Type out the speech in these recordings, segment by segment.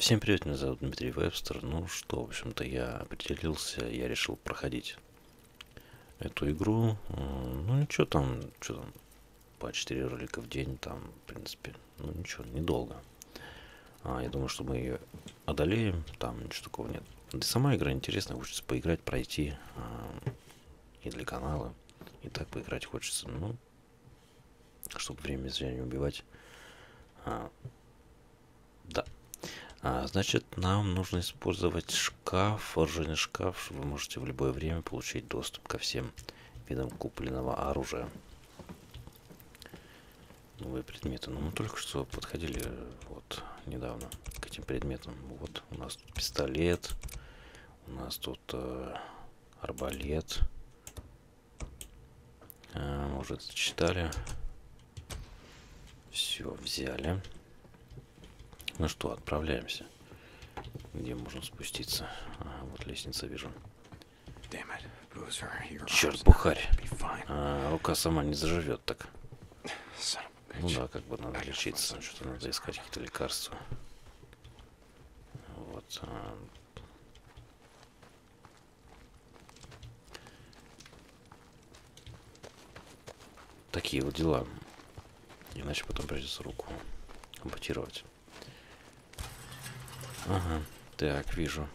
Всем привет, меня зовут Дмитрий Вебстер. Ну что, в общем-то, я определился, я решил проходить эту игру. Ну ничего там, что там, по 4 ролика в день, там, в принципе, ну ничего, недолго. А, я думаю, что мы ее одолеем, там ничего такого нет. Да сама игра интересная, хочется поиграть, пройти. А, и для канала. И так поиграть хочется, ну, чтобы время зря не убивать. А, да. А, значит, нам нужно использовать шкаф, вооруженный шкаф. Вы можете в любое время получить доступ ко всем видам купленного оружия. Новые предметы. Ну, мы только что подходили вот недавно к этим предметам. Вот у нас тут пистолет, у нас тут э, арбалет. А, может, читали. Все, взяли. Ну что, отправляемся. Где можно спуститься? А, вот лестница вижу. Черт, бухарь. А, рука сама не заживет так. Ну да, как бы надо лечиться. Что-то надо искать какие-то лекарства. Вот. А... Такие вот дела. Иначе потом придется руку ампутировать. Ага, так, вижу.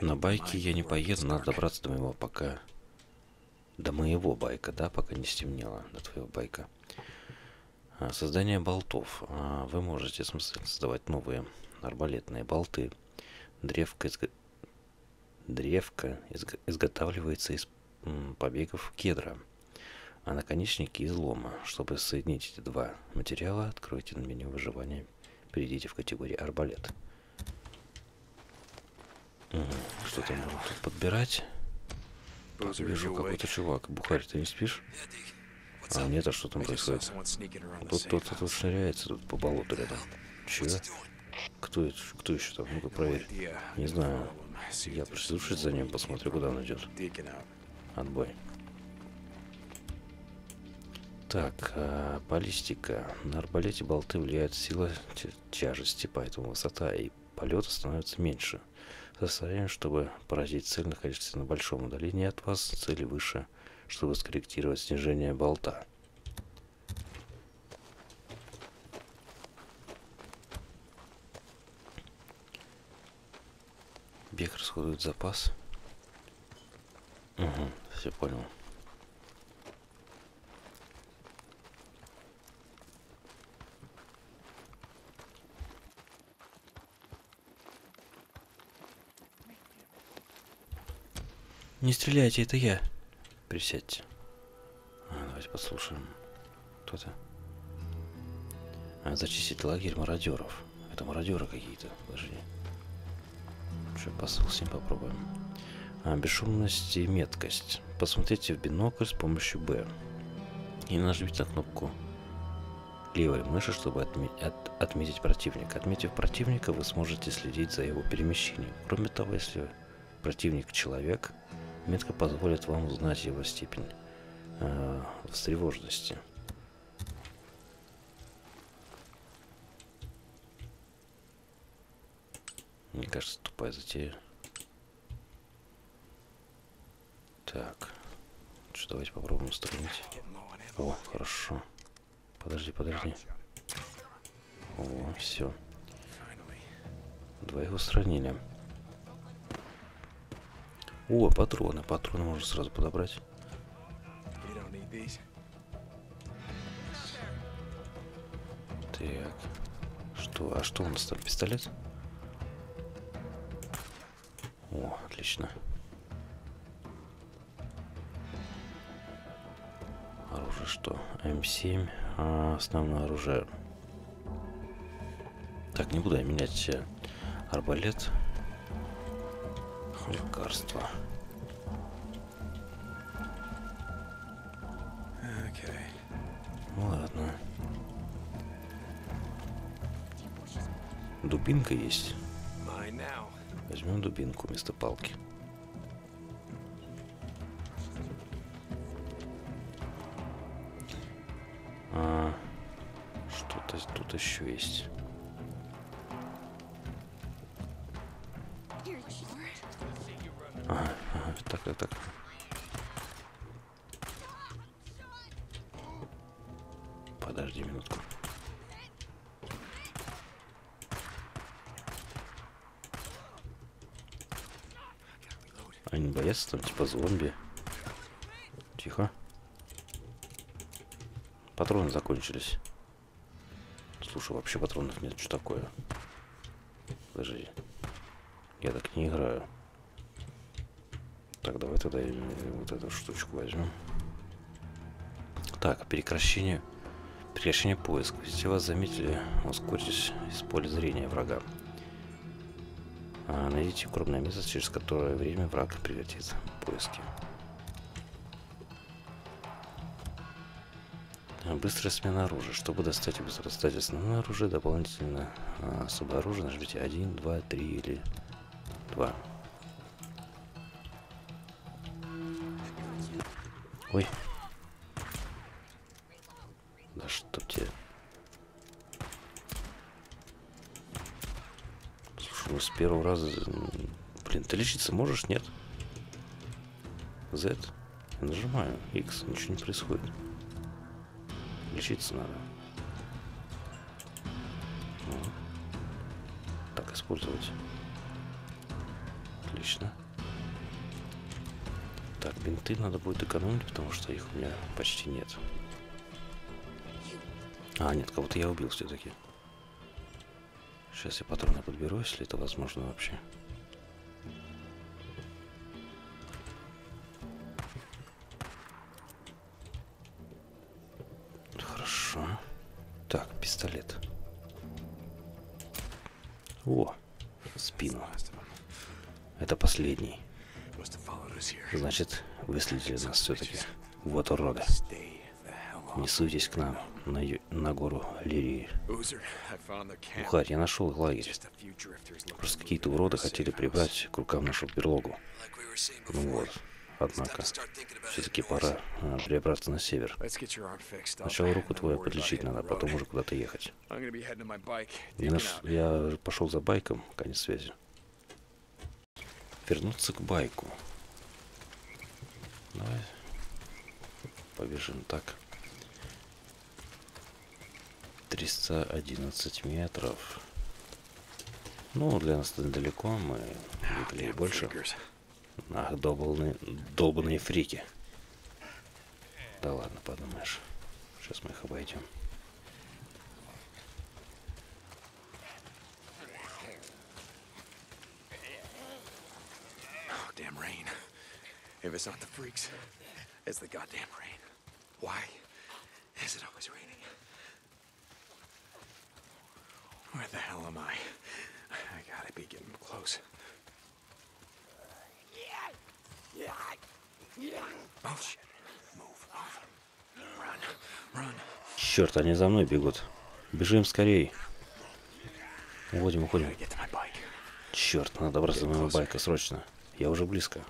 На байке я не поеду, надо добраться до моего пока... До моего байка, да, пока не стемнело, до твоего байка. А, создание болтов. А, вы можете создавать новые арбалетные болты. Древко, изго... Древко изго... изготавливается из побегов кедра, а наконечники из лома. Чтобы соединить эти два материала, откройте меню выживания перейдите в категорию арбалет. Что-то можно тут подбирать. Вижу какой-то чувак. Бухарь, ты не спишь? А, нет, а что там происходит? Тут кто-то тут шныряется тут по болоту рядом. Чего? Кто это? Кто еще там? Ну-ка проверь. Не знаю. Я прислушаюсь за ним, посмотрю, куда он идет. Отбой. Так, а, баллистика. На арбалете болты влияют сила тяжести, поэтому высота и полета становятся меньше. Состояние, чтобы поразить цель, находящуюся на большом удалении от вас, цели выше, чтобы скорректировать снижение болта. Бег расходует запас. Угу, все понял. Не стреляйте, это я. Присядьте. А, давайте послушаем. Кто-то. А, зачистить лагерь мародеров. Это мародеры какие-то. Подожди. Что, посыл с ним попробуем. А, бесшумность и меткость. Посмотрите в бинокль с помощью Б. И нажмите на кнопку левой мыши, чтобы отме от отметить противника. Отметив противника, вы сможете следить за его перемещением. Кроме того, если противник человек, Метка позволит вам узнать его степень э, встревоженности. Мне кажется, тупая затея. Так. Что, давайте попробуем устранить. О, хорошо. Подожди, подожди. О, все. Двоих устранили. О, патроны. Патроны можно сразу подобрать. Так. Что? А что у нас там? Пистолет? О, отлично. Оружие что? М7. А, основное оружие. Так, не буду я менять э, арбалет лекарства. Okay. Ну ладно. Дубинка есть. Возьмем дубинку вместо палки. А, что-то тут еще есть. Там типа зомби. Тихо. Патроны закончились. Слушай, вообще патронов нет. Что такое? Подожди. Я так не играю. Так, давай тогда вот эту штучку возьмем. Так, прекращение. Прекращение поиска. Если вас заметили, ускорьтесь из поля зрения врага. А, найдите укромное место, через которое время враг прекратит поиски. Быстрая смена оружия. Чтобы достать и достать основное оружие, дополнительно а, особое оружие нажмите 1, 2, 3 или 2. Ой. Да что тебе? Слушай, ну с первого раза... Блин, ты лечиться можешь, нет? Z. Я нажимаю. X. Ничего не происходит. Лечиться надо. Так, использовать. Отлично. Так, бинты надо будет экономить, потому что их у меня почти нет. А, нет, кого-то я убил все-таки. Сейчас я патроны подберу, если это возможно вообще. Хорошо. Так, пистолет. О, спину. Это последний. Значит, выследили нас все-таки. Вот уроды. Не суйтесь к нам на, на гору Лирии. Ухарь, я нашел лагерь. Просто какие-то уроды хотели прибрать к рукам нашу берлогу. Ну вот. Однако, все-таки пора а, перебраться на север. Сначала руку твою подлечить надо, а потом уже куда-то ехать. Я, наш... я пошел за байком, конец связи. Вернуться к байку. Давай. Побежим так. 311 метров. Ну, для нас это далеко, мы бегали больше. Ах, долбанные, долбанные фрики. Да ладно, подумаешь. Сейчас мы их обойдем. Oh, damn rain. If it's not the freaks, it's the goddamn rain. Why is it always raining? Where the hell am I? I gotta be getting close. Oh shit. Move, move. Run, run. Черт, они за мной бегут. Бежим скорей. Уходим, уходим. Черт, надо добраться до моего байка срочно. Я уже близко.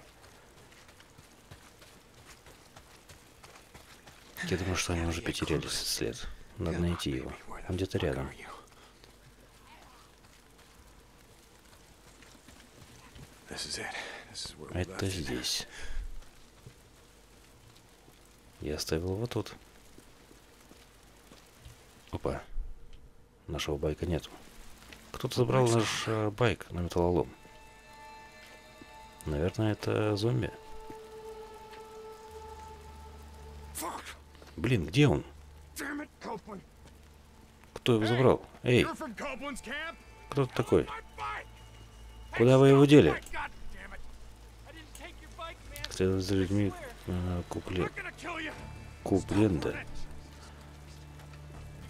Я думаю, что они уже потеряли след. Надо найти его. Он где-то рядом. Are you? This is it. This is where we Это здесь. Я оставил его тут. Опа. Нашего байка нету. Кто-то забрал наш э, байк на металлолом. Наверное, это зомби. Блин, где он? Кто его забрал? Эй, кто ты такой? Куда вы его дели? Следовать за людьми купле... We're gonna kill you. Купленда. You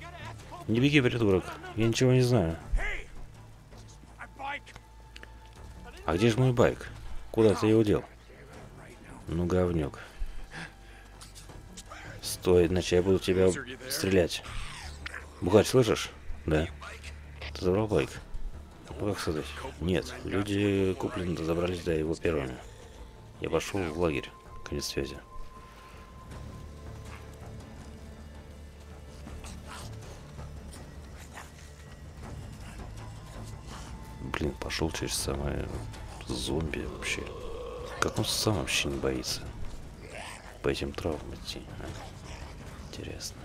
gotta ask Copeland. Не беги, придурок. Я ничего не знаю. А где же мой байк? Куда ты его дел? Ну, говнюк. Стой, иначе я буду тебя стрелять. Бухарь, слышишь? Да. Ты забрал байк? Как сказать? Нет, люди куплены забрались до его первыми. Я пошел в лагерь. Конец связи. Блин, пошел через самое зомби вообще. Как он сам вообще не боится по этим травмам идти, а? Интересно.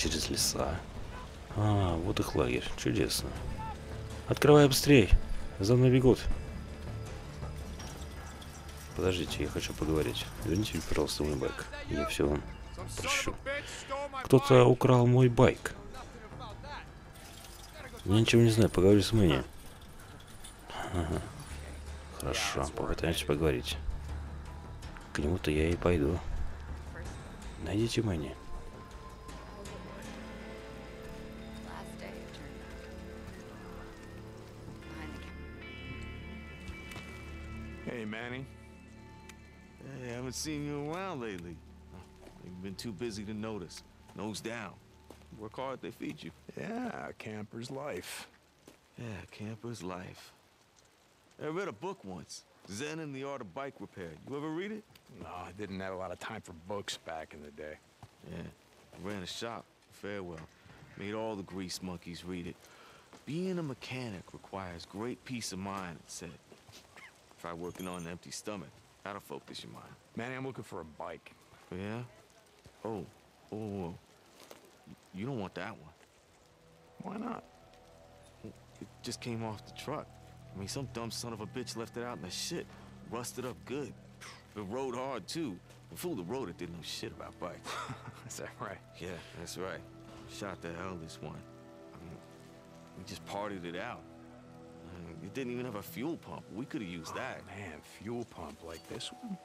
Через леса. А, вот их лагерь. Чудесно. Открывай быстрей. За мной бегут. Подождите, я хочу поговорить. Верните, пожалуйста, мой байк. Я все вам прощу. Кто-то украл мой байк. Я ничего не знаю, поговори с Мэнни. Ага. Хорошо, попытаемся поговорить. К нему-то я и пойду. Найдите Мэнни. Haven't seen you around lately. You've been too busy to notice. Nose down. Work hard, they feed you. Yeah, camper's life. Yeah, camper's life. I read a book once. Zen and the Art of Bike Repair. You ever read it? No, I didn't have a lot of time for books back in the day. Yeah. I ran a shop, Farewell. Made all the grease monkeys read it. Being a mechanic requires great peace of mind, it said. Try working on an empty stomach. That'll focus your mind. Manny, I'm looking for a bike. Yeah? Oh, oh. You don't want that one. Why not? It just came off the truck. I mean, some dumb son of a bitch left it out in the shit. Rusted up good. It rode hard, too. The fool that rode it didn't know shit about bikes. Is that right? yeah, that's right. Shot the hell this one. I mean, we just partied it out. It didn't even have a fuel pump. We could have used that. Oh, man, fuel pump like this one?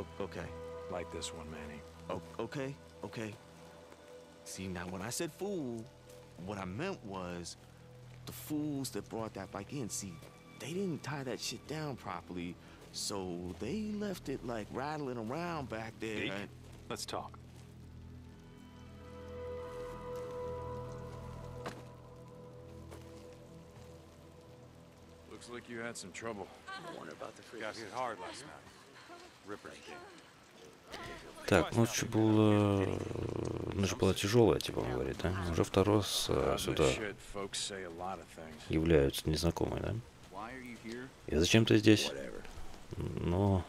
O- okay. Like this one, Manny. O- okay, okay. See, now when I said fool, what I meant was the fools that brought that bike in. See, they didn't tie that shit down properly, so they left it like rattling around back there. Deke, let's talk. Like you had some trouble. Wonder about the freaks. Got hit hard last night. Ripper's game. Так, ночь была... Ночь была тяжелая, типа он говорит, да? Уже второй раз э, сюда являются незнакомые, да? И зачем ты здесь? Ну...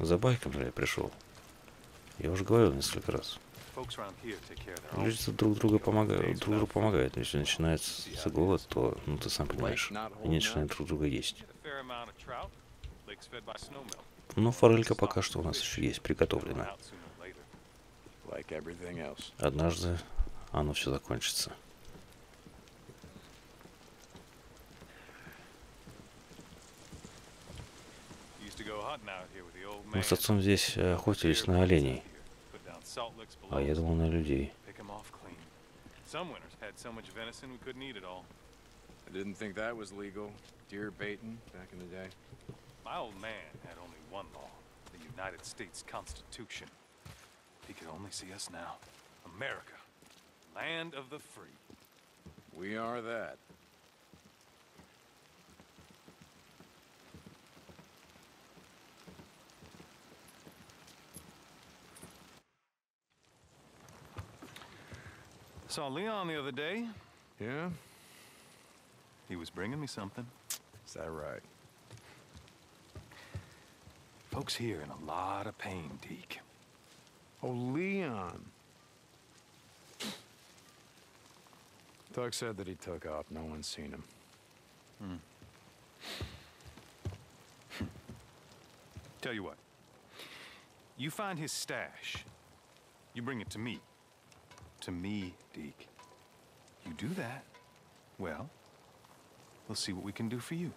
За байком же я пришел. Я уже говорил несколько раз. Люди друг друга помогают, друг другу помогают. Если начинается голод, то, ну ты сам понимаешь, они начинают друг друга есть. Но форелька пока что у нас еще есть приготовлена. Однажды оно все закончится. Мы с отцом здесь э, охотились на оленей, salt licks below. Oh, he one energy. Pick him off clean. Some winters had so much venison we couldn't eat it all. I didn't think that was legal. Deer baiting back in the day. My old man had only one law, the United States Constitution. He could only see us now. America, land of the free. We are that. Saw Leon the other day. Yeah? He was bringing me something. Is that right? Folks here in a lot of pain, Deke. Oh, Leon. Doug said that he took off. No one's seen him. Hmm. Tell you what. You find his stash. You bring it to me. To me, Deke. You do that, well, we'll see what we can do for you.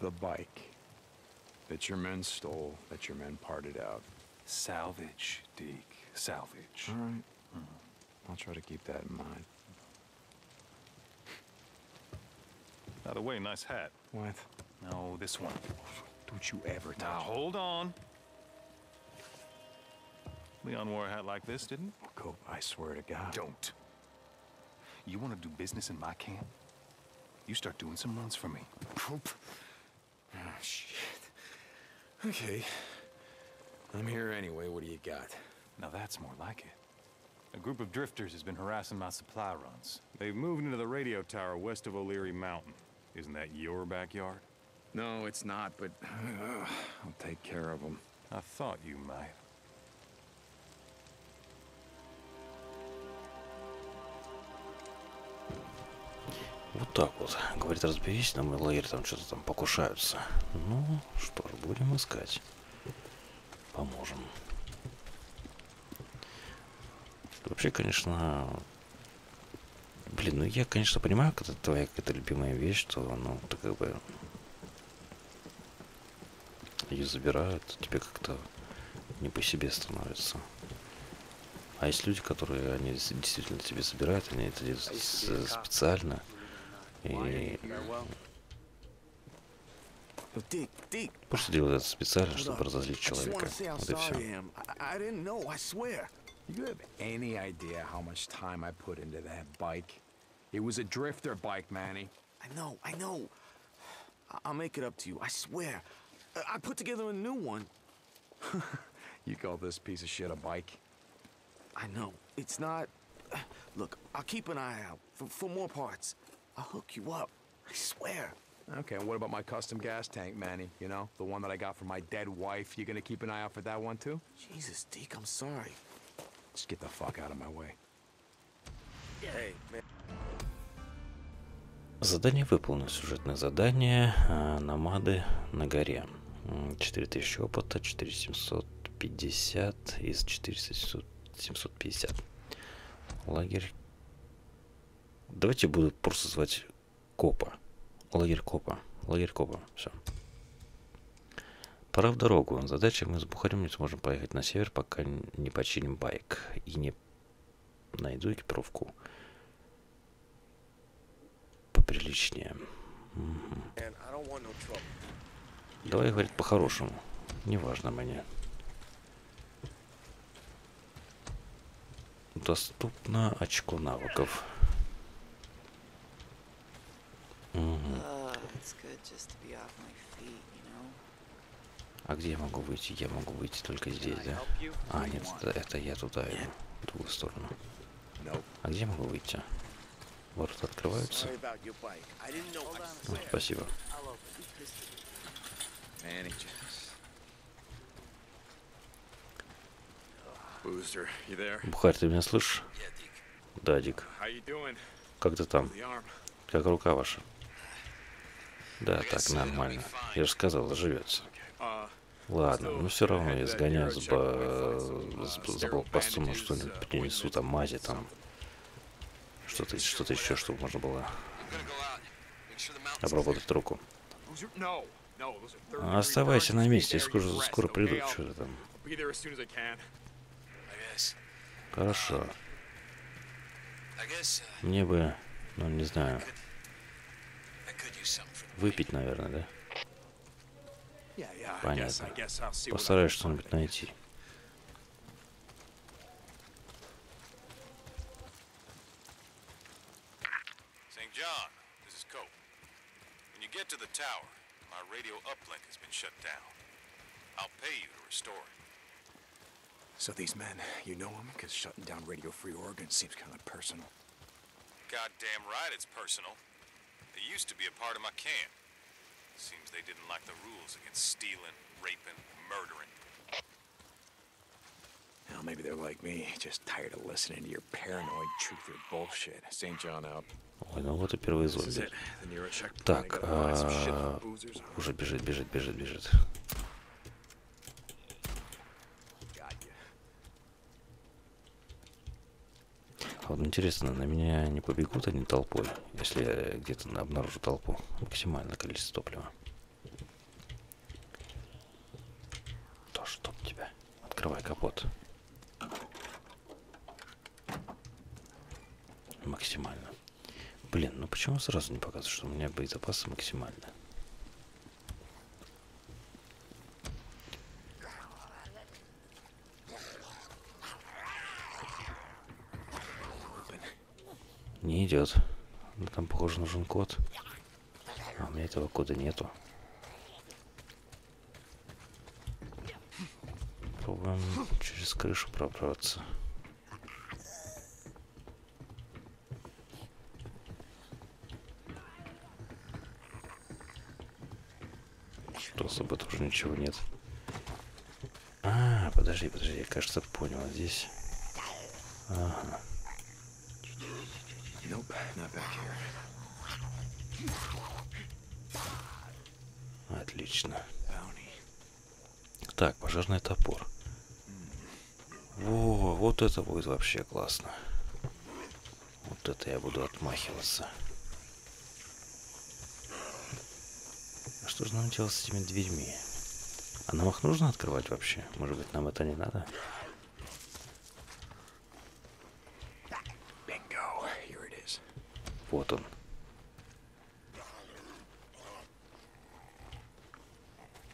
The bike that your men stole, that your men parted out. Salvage, Deke. Salvage. All right. I'll try to keep that in mind. By the way, nice hat. What? No, this one. Don't you ever Now, hold on. Leon wore a hat like this, didn't Cope, I swear to God. Don't. You want to do business in my camp? You start doing some runs for me. Cope. Oh, shit. Okay. I'm here anyway. What do you got? Now that's more like it. A group of drifters has been harassing my supply runs. They've moved into the radio tower west of O'Leary Mountain. Isn't that your backyard? No, it's not, but uh, I'll take care of them. I thought you might. Вот так вот. Говорит, разберись, на мой лагерь там что-то там покушаются. Ну, что ж, будем искать. Поможем. Вообще, конечно... Блин, ну я, конечно, понимаю, когда твоя какая-то любимая вещь, что, ну, ты как бы... Ее забирают, тебе как-то не по себе становится. А есть люди, которые, они действительно тебе забирают, они это делают с- специально. И Yo, Dick, Dick. просто делают это специально, hold чтобы up. разозлить I just человека. wanna say how Вот и sorry I все. am. I, I didn't know, I swear. You have any idea how much time I put into that bike? It was a drifter bike, Manny. I know, I know. I- I'll make it up to you, I swear. I- I put together a new one. You call this piece of shit a bike? I know. It's not. Look, I'll keep an eye out for, for more parts. I'll hook you up. I swear. Okay, and what about my custom gas tank, Manny? You know, the one that I got from my dead wife. You gonna keep an eye out for that one too? Jesus, Deke, I'm sorry. Just get the fuck out of my way. Hey, man. Задание выполнено. Сюжетное задание. а, Намады на горе. М, 4000 опыта, 4750 из 4750. Лагерь. Давайте буду просто звать Копа. Лагерь Копа. Лагерь Копа. Все. Пора в дорогу. Задача мы с Бухарем не сможем поехать на север, пока не починим байк. И не найду экипировку поприличнее. Trouble. Давай говорить по-хорошему. Неважно мне. Доступно очко навыков. Мгм. Uh, it's good just to be off my feet, you know? А где я могу выйти? Я могу выйти только здесь, да? А, нет, это, это я туда иду. В другую сторону. А где я могу выйти? Ворота открываются? Ну, спасибо. Бухарь, ты меня слышишь? Да, Дик. Как ты там? Как рука ваша? Да, так, нормально. Я же сказал, заживется. Uh, Ладно, но все равно я сгоняю ба- с- за блокпостом, что-нибудь принесу, там, мази, там, что-то что-то еще, чтобы можно было обработать руку. Оставайся на месте, there, скоро, скоро I'll что-то там. Хорошо. Мне бы, ну, не знаю, I could use something from the выпить, наверное, да? Yeah, yeah. I guess, Понятно. I guess I'll see what I Постараюсь can find. что-нибудь найти. St. John, this is Cope. When you get to the tower, my radio uplink has been shut down. I'll pay you to restore it. So these men, you know them? Because shutting down Radio Free Oregon seems kind of personal. Goddamn right it's personal. They used to be a part of my camp. Seems they didn't like the rules against stealing, raping, murdering. Well, maybe they're like me, just tired of listening to your paranoid truther bullshit. St. John out. Ой, ну вот и первые This is зомби. it. The nearest checkpoint. I Так, gotta buy some shit а, for boozers. уже бежит, бежит, бежит, бежит. Вот интересно, на меня не побегут они толпой, если я где-то на- обнаружу толпу? Максимальное количество топлива. То чтоб тебя. Открывай капот. Максимально. Блин, ну почему сразу не показывают, что у меня боезапасы максимальны? Не идет. Ну, Там, похоже, нужен код. А у меня этого кода нету. попробуем через крышу пробраться. Что особо тоже ничего нет. А, подожди, подожди, я, кажется, понял. Здесь... Ага. Отлично. Так, пожарный топор. Во, вот это будет вообще классно. Вот это я буду отмахиваться. А что же нам делать с этими дверьми? А нам их нужно открывать вообще? Может быть, нам это не надо? Bingo. Here it is. Вот он.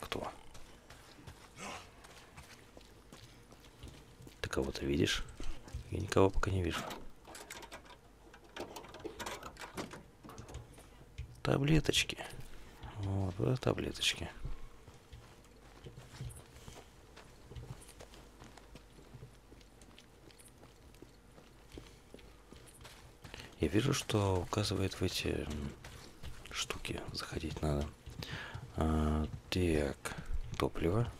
Кто? Ты кого-то видишь? Я никого пока не вижу. Таблеточки. Вот, вот таблеточки. Я вижу, что указывает в эти штуки заходить надо. А, так, топливо.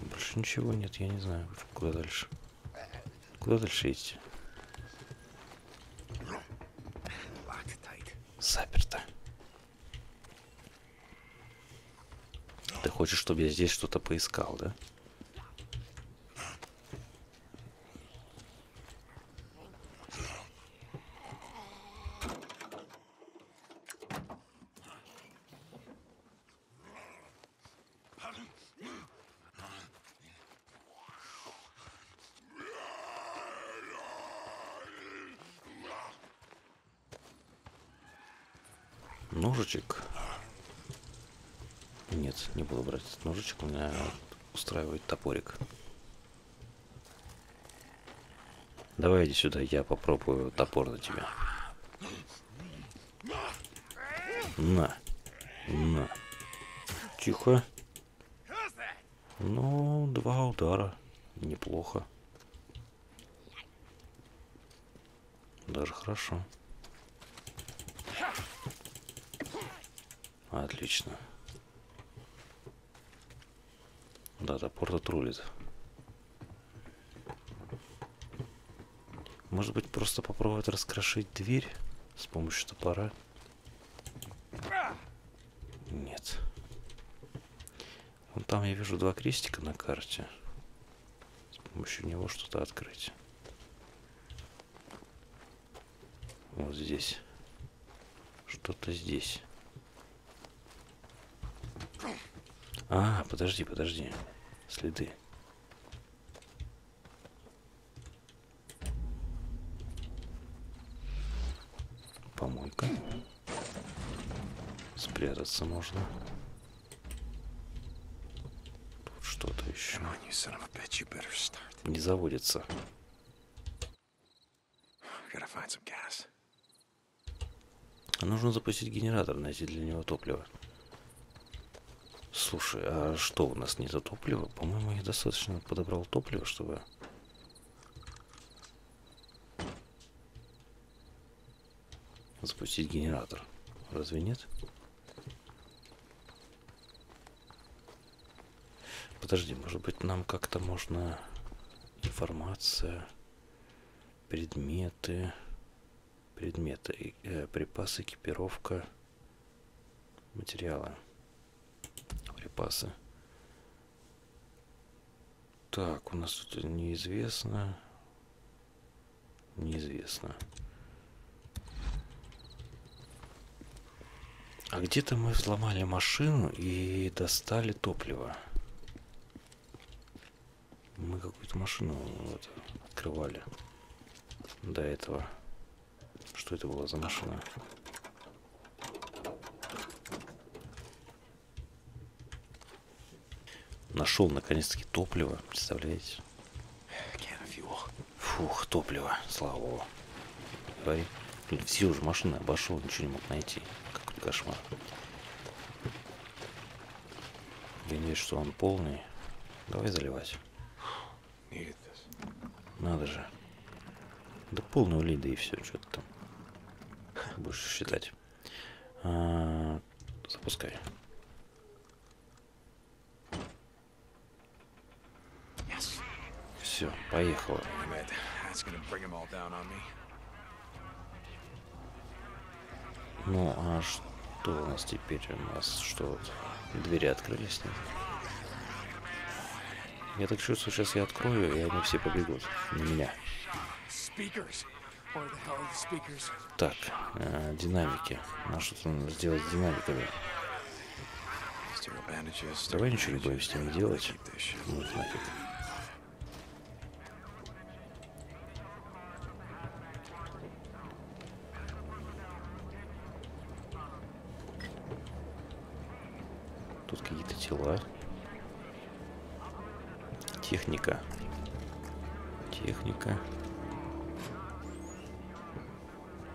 Больше ничего нет, я не знаю, куда дальше. Куда дальше идти? Заперто. Ты хочешь, чтобы я здесь что-то поискал, да? Ножичек. Нет, не буду брать этот ножичек, у меня устраивает топорик. Давай иди сюда, я попробую топор на тебя. На. На. Тихо. Ну, два удара. Неплохо. Даже хорошо. Отлично. Да, топор тут рулит. Может быть, просто попробовать раскрошить дверь с помощью топора? Нет. Вон там я вижу два крестика на карте. С помощью него что-то открыть. Вот здесь. Что-то здесь. А, подожди, подожди. Следы. Помойка. Спрятаться можно. Тут что-то еще. Не заводится. Нужно запустить генератор, найти для него топливо. Слушай, а что у нас нету топлива? По-моему, я достаточно подобрал топливо, чтобы... Запустить генератор. Разве нет? Подожди, может быть, нам как-то можно... Информация, предметы, предметы, э, припасы, экипировка, материалы припасы. Так, у нас тут неизвестно. Неизвестно. А где-то мы взломали машину и достали топливо. Мы какую-то машину вот, открывали до этого. Что это была за машина? Нашел наконец-таки топливо, представляете? Фух, топливо, слава богу. Говори. Блин, все уже машины обошел, ничего не мог найти. Какой кошмар. Я надеюсь, что он полный. Давай заливать. Надо же. Да полный улей, да и все, что ты там. Будешь считать. А, запускай. Все, поехало. Damn it. That's gonna bring them all down on me. Ну, а что у нас теперь? У нас что вот? Двери открылись, нет? Я так чувствую, сейчас я открою, и они все побегут на меня. Так, э, динамики. Надо что-то сделать с динамиками. Давай ничего не будем с ними делать. Их нафиг. Тут какие-то тела. Техника. Техника.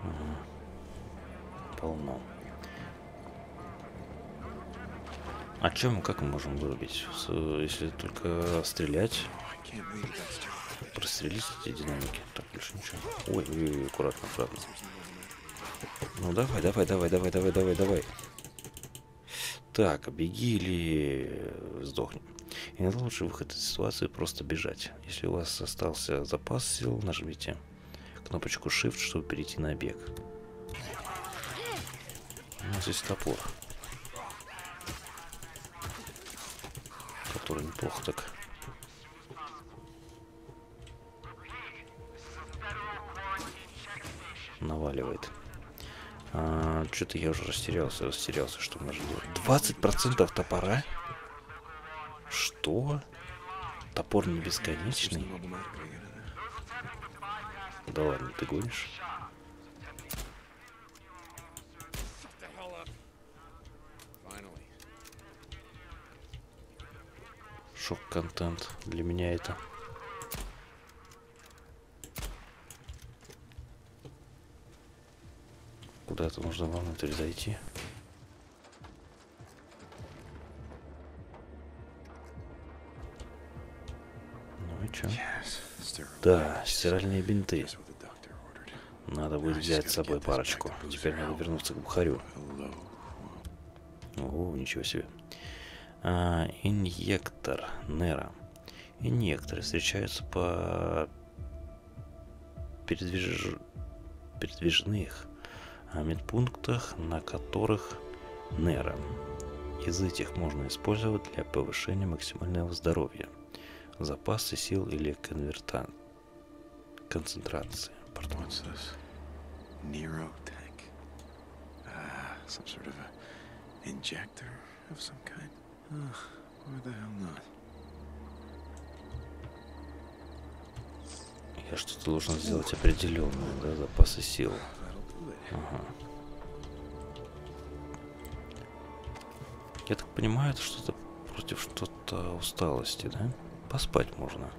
Ага. Полно. А чем, как мы можем вырубить? Если только стрелять, прострелить эти динамики. Так, больше ничего. Ой, ой, ой, аккуратно, аккуратно. Ну давай, давай, давай, давай, давай, давай, давай. Так, беги или сдохни. Иногда лучший выход из ситуации просто бежать. Если у вас остался запас сил, нажмите кнопочку Shift, чтобы перейти на бег. У нас есть топор. Который неплохо так наваливает. Что-то я уже растерялся, растерялся, что можно делать. 20% топора? Что? Топор не бесконечный? Да ладно, ты гонишь? Шок-контент для меня это. Куда-то нужно вовнутрь зайти. Ну и чё? Да, стиральные бинты. Надо будет взять с собой парочку. Теперь надо вернуться к Бухарю. О, ничего себе. А, инъектор Нера. Инъекторы встречаются по передвиж... передвижных а, медпунктах, на которых Нера. Из этих можно использовать для повышения максимального здоровья, запасы сил или конверта... концентрации. Пардон. What's this? Nero tank. Ah, some sort of a injector of some kind. Ugh, why the hell not? Я что-то должен сделать определенное, да, запасы сил. Ага. Я так понимаю, это что-то против что-то усталости, да? Поспать можно.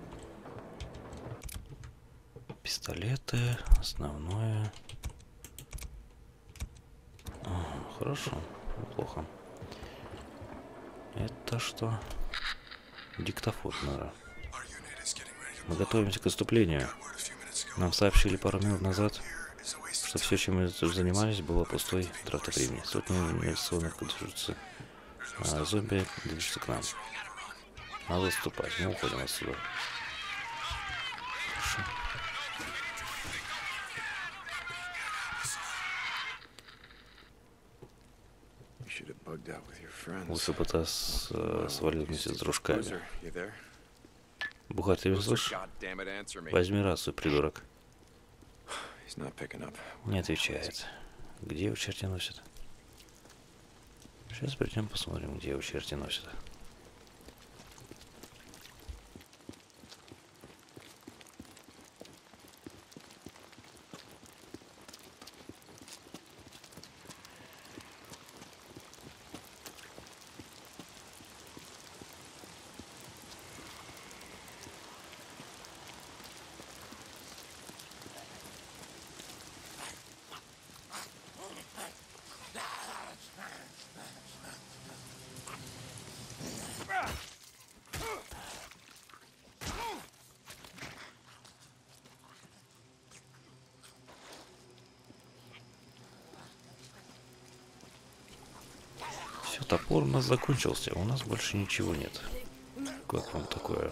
Пистолеты, основное. Ага, хорошо, неплохо. Это что? Диктофон, наверное. Мы готовимся к выступлению. Нам сообщили пару минут назад, что все, чем мы занимались, было пустой тратой времени. Сотни инвестиционных движутся. А зомби движутся к нам. Надо отступать. Мы уходим отсюда. Хорошо. Лучше бы ты с- э, свалил вместе с дружками. Бухарь, ты меня слышишь? Возьми рацию, придурок. He's not picking up. Не отвечает. Где его черти носят? Сейчас придем посмотрим, где его черти носят. Все, топор у нас закончился. У нас больше ничего нет. Как вам такое?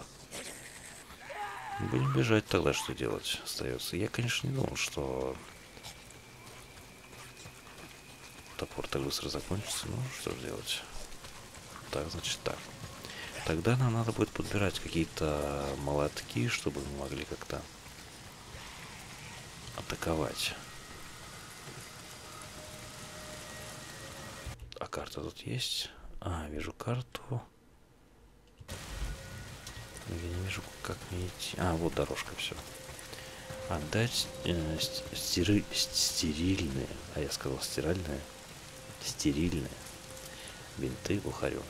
Будем бежать тогда, что делать остается. Я, конечно, не думал, что топор так быстро закончится. Ну, что же делать? Так, значит так. Тогда нам надо будет подбирать какие-то молотки, чтобы мы могли как-то атаковать. А карта тут есть? А, вижу карту. Я не вижу, как мне идти. А, вот дорожка, все. Отдать э, ст- стери- стерильные, а я сказал стиральные, стерильные бинты бухарю.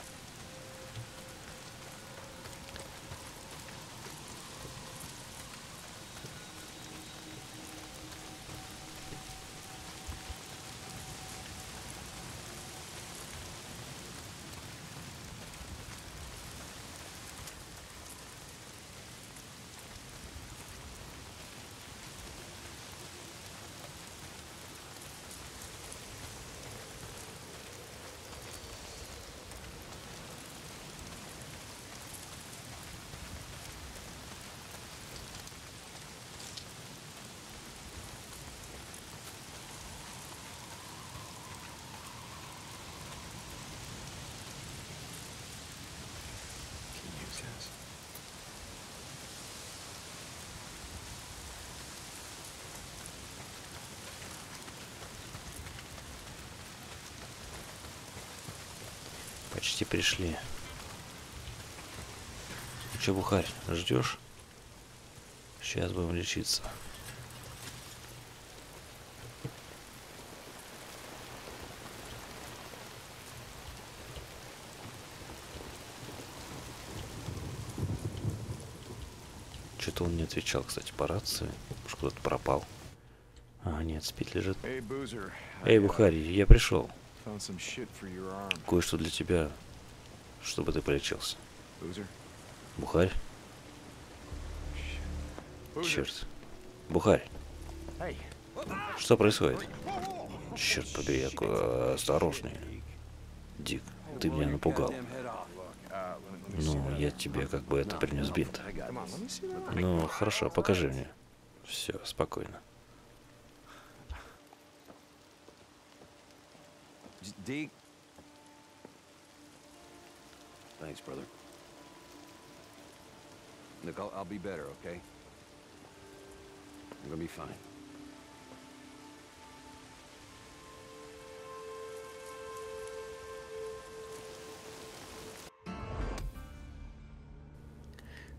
Почти пришли. Ну Че, Бухарь, ждешь? Сейчас будем лечиться. Что-то он не отвечал, кстати, по рации. Может, куда-то пропал. А, нет, спит лежит. Эй, Бухарь, я пришел. Кое-что для тебя, чтобы ты полечился. Бухарь? Черт. Бухарь, что происходит? Черт побери, я ка- осторожный. Дик, ты меня напугал. Ну, я тебе как бы это принес бинт. Ну, хорошо, покажи мне. Все, спокойно. Deke. Thanks, brother. Look, I'll, I'll be better, okay? I'm gonna be fine.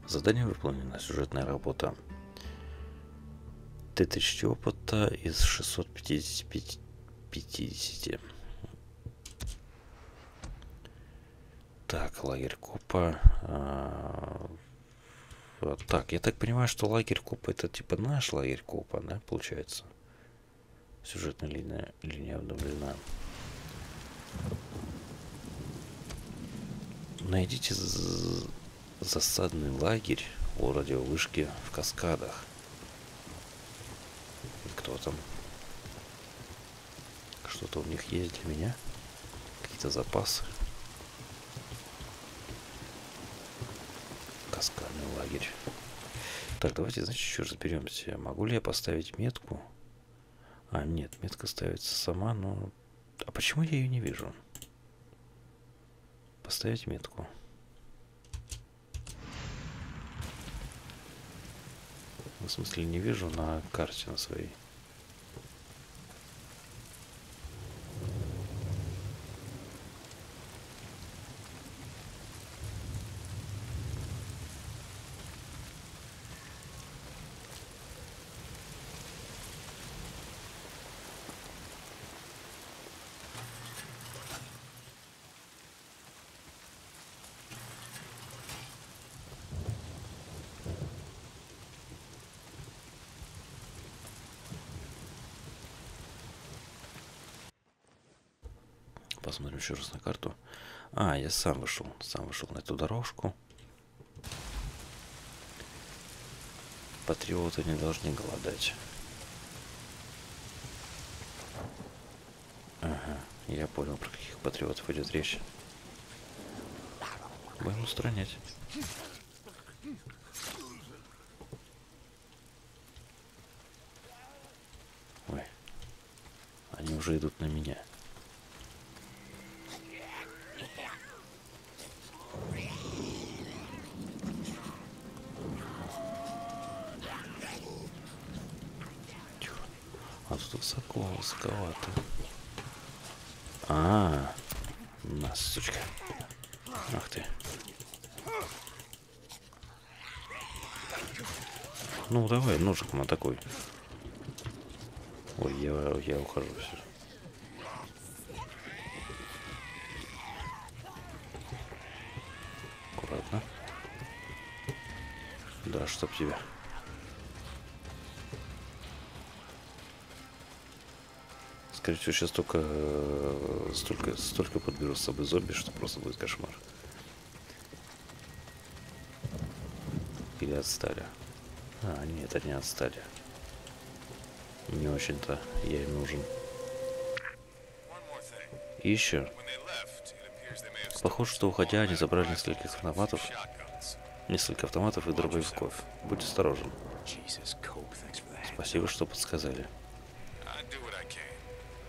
Задание выполнено. Сюжетная работа. Т-1000 опыта из 655. 50. Так, лагерь Копа. а, Так, я так понимаю, что лагерь Копа это типа наш лагерь Копа, да, получается? Сюжетная линия, линия обновлена. Найдите засадный лагерь у радиовышки в каскадах. Кто там? Что-то у них есть для меня? Какие-то запасы? Каскадный лагерь. Так, давайте, значит, еще разберемся. Могу ли я поставить метку? А, нет, метка ставится сама, но... А почему я ее не вижу? Поставить метку. В смысле, не вижу на карте на своей. Посмотрим еще раз на карту. А, я сам вышел. Сам вышел на эту дорожку. Патриоты не должны голодать. Ага. Я понял, про каких патриотов идет речь. Будем устранять. Ой. Они уже идут на меня. Тихо. А тут высоко, высоковато. А, на, сучка. Ах ты. Ну, давай, ножиком атакуй. Ой, я, я ухожу все. Аккуратно. Да, чтоб тебя. Скорее всего, сейчас только э, столько, столько подберу с собой зомби, что просто будет кошмар. Или отстали. А, нет, они отстали. Не очень-то я им нужен. И еще. Похоже, что уходя, они забрали несколько автоматов. Несколько автоматов и дробовиков. Будь осторожен. Спасибо, что подсказали.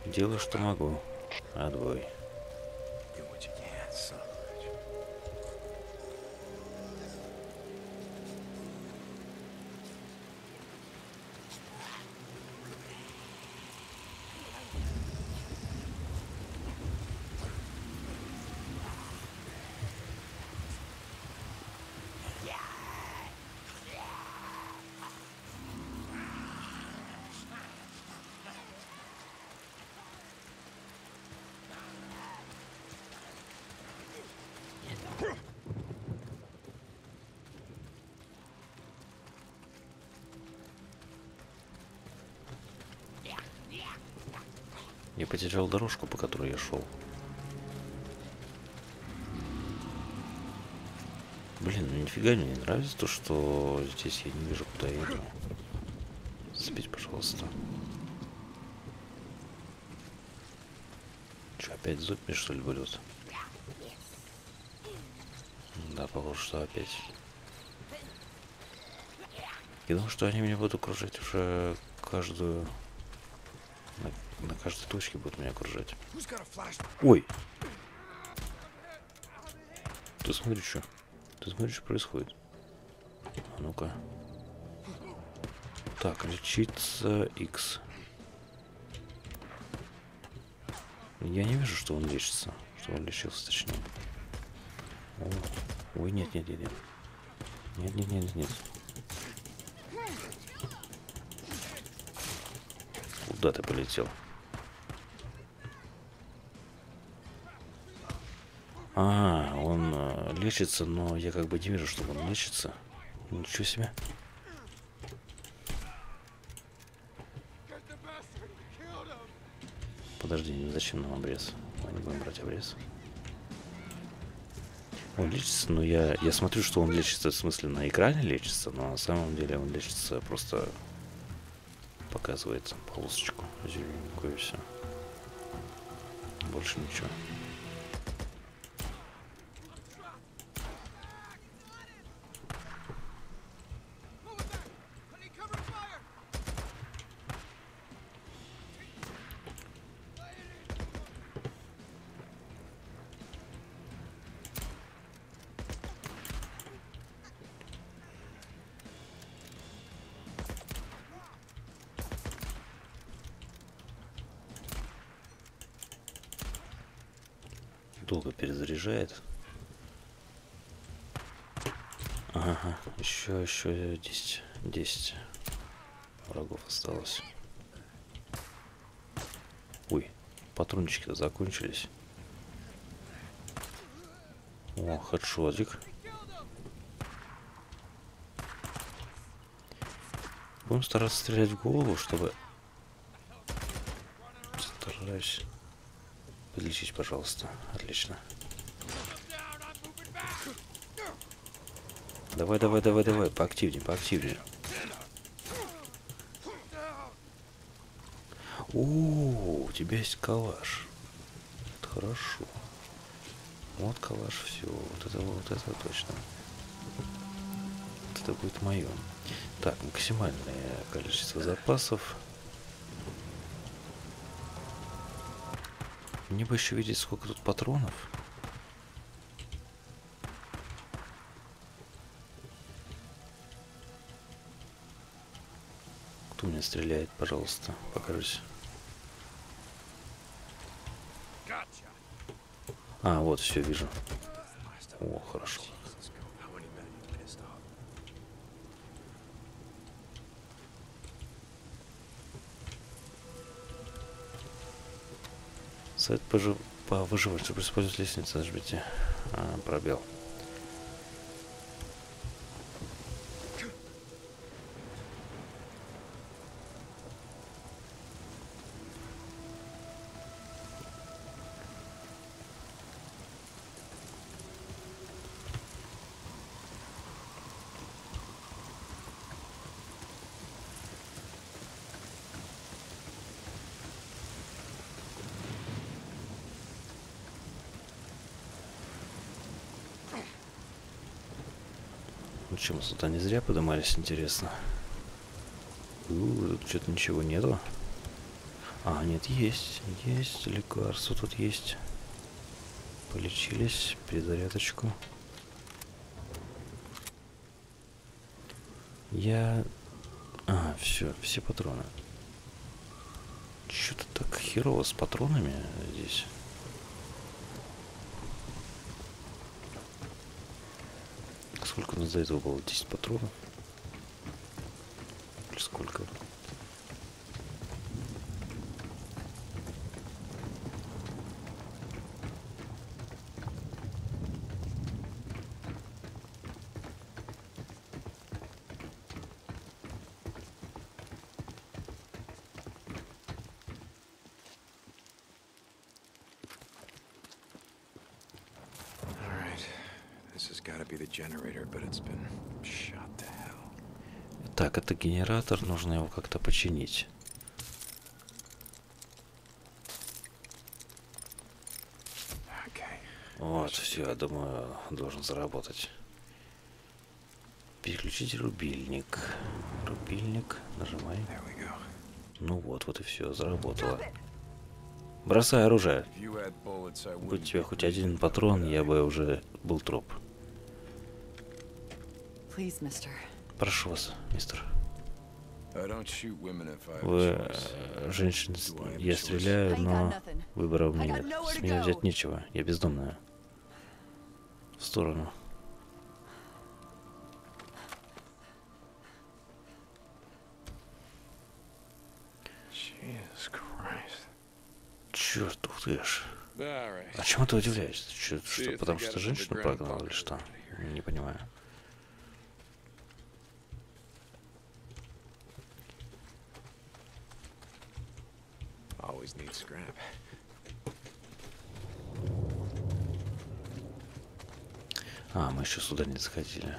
Делаю, что могу. Отбой. Я потерял дорожку, по которой я шел. Блин, ну нифига мне не нравится то, что здесь я не вижу, куда я иду. Забить, пожалуйста. Че, опять зомби, что ли, будут? Да, похоже, что опять. Я думаю, что они меня будут окружать уже каждую... Каждой точке будут меня окружать. Ой! Ты смотри, что? Ты смотри, что происходит. А ну-ка. Так, лечиться X. Я не вижу, что он лечится. Что он лечился, точнее. О, ой, нет, нет, нет. Нет, нет, нет, нет, нет. Куда ты полетел? А, он э, лечится, но я как бы не вижу, что он лечится. Ничего себе. Подожди, зачем нам обрез? Мы не будем брать обрез. Он лечится, но я, я смотрю, что он лечится, в смысле, на экране лечится, но на самом деле он лечится просто показывает полосочку зелененькую и все. Больше ничего. Перезаряжает. Ага, еще, еще 10, 10 врагов осталось. Ой, патрончики-то закончились. О, хедшотик. Будем стараться стрелять в голову, чтобы... Стараюсь. Подлечить, пожалуйста. Отлично. Давай, давай, давай, давай. Поактивнее, поактивнее. О, у тебя есть калаш. хорошо. Вот калаш, все, вот это вот это точно. Вот это будет мое. Так, максимальное количество запасов. Мне бы еще видеть, сколько тут патронов. Меня стреляет, пожалуйста, покажись. А, вот, все вижу. О, хорошо. How many men you pissed off? Совет пожи- по выживать, чтобы использовать лестницу, нажмите а, пробел. Что, мы сюда не зря подымались, интересно. У, тут что-то ничего нету. А, нет, есть, есть лекарство тут есть. Полечились, перезарядочку. Я... А, все, все патроны. Что-то так херово с патронами здесь. До этого было? 10 патронов? Или сколько? All right. This has got to be the generator, but it's been shot to hell. Так, это генератор, нужно его как-то починить. Вот, все, я думаю, должен заработать. Переключить рубильник. Рубильник, go. Ну вот, вот и все, заработало. Бросай оружие. Будь у тебя хоть один патрон, я бы уже был труп. Прошу вас, мистер. Вы, э, женщин, я стреляю, но выбора у меня нет. С меня взять нечего, я бездомная. В сторону. Черт, ух ты ж. А чему ты удивляешься? Что, if потому что женщину прогнал или что? Не понимаю. Always need scrap. А, мы еще сюда не заходили.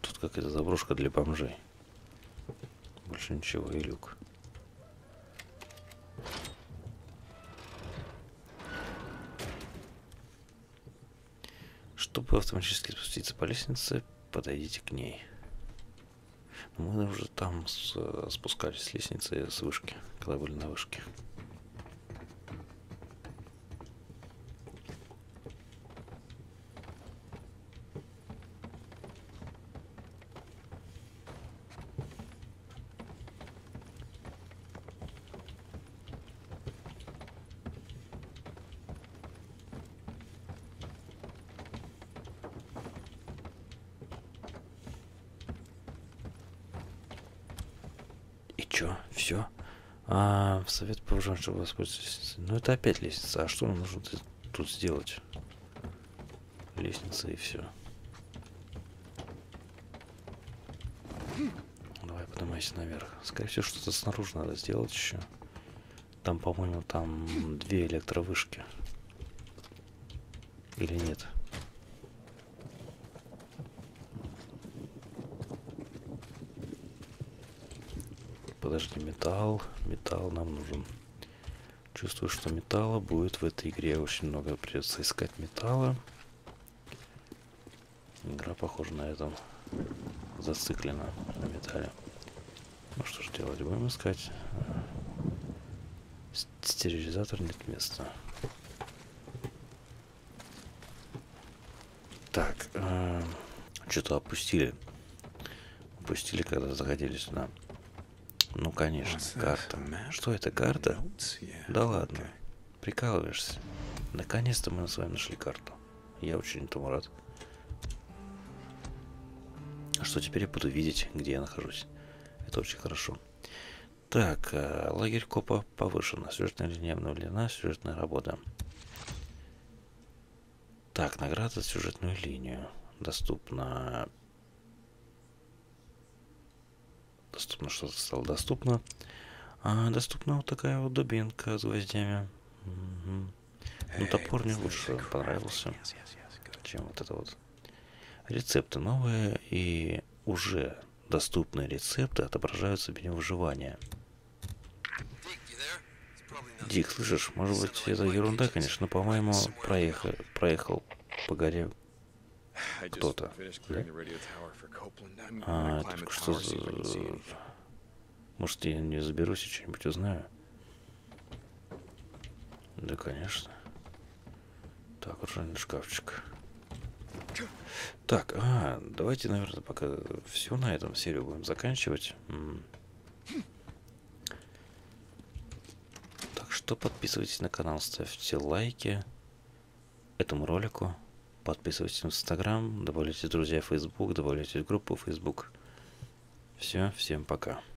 Тут какая-то заброшка для бомжей. Больше ничего, и люк. Чтобы автоматически спуститься по лестнице, подойдите к ней. Мы уже там с- спускались с лестницы с вышки, когда были на вышке. И чё? Все? А, совет повышен, чтобы воспользоваться. Ну это опять лестница. А что нам нужно тут сделать? Лестница и все. Давай поднимайся наверх. Скорее всего, что-то снаружи надо сделать еще. Там, по-моему, там две электровышки. Или нет? Подожди, металл. Металл нам нужен. Чувствую, что металла будет в этой игре очень много. Придется искать металла. Игра, похоже, на этом зациклена на металле. Ну что ж делать? Будем искать. Стерилизатор нет места. Так, что-то опустили. Опустили, когда заходили сюда. Ну, конечно, карта. Что это, карта? Да ладно. Прикалываешься. Наконец-то мы с вами нашли карту. Я очень этому рад. А Что теперь я буду видеть, где я нахожусь. Это очень хорошо. Так, э, лагерь копа повышена. Сюжетная линия обновлена. Сюжетная работа. Так, награда за сюжетную линию. Доступно... Доступно что-то стало доступно. А, доступна вот такая вот дубинка с гвоздями. Мгм. Ну, топор мне лучше понравился, чем вот это вот. Рецепты новые и уже доступные рецепты отображаются в меню выживания. Дик, слышишь, может быть, это ерунда, конечно, но, по-моему, проехал, проехал по горе кто-то. Да? А, the что. Может, я не заберусь и что-нибудь узнаю? Да, конечно. Так, ржаный шкафчик. Так, а, давайте, наверное, пока все на этом серию будем заканчивать. Так что подписывайтесь на канал, ставьте лайки этому ролику. Подписывайтесь в Инстаграм, добавляйте друзья в Facebook, добавляйте в группу в Facebook. Все, всем пока.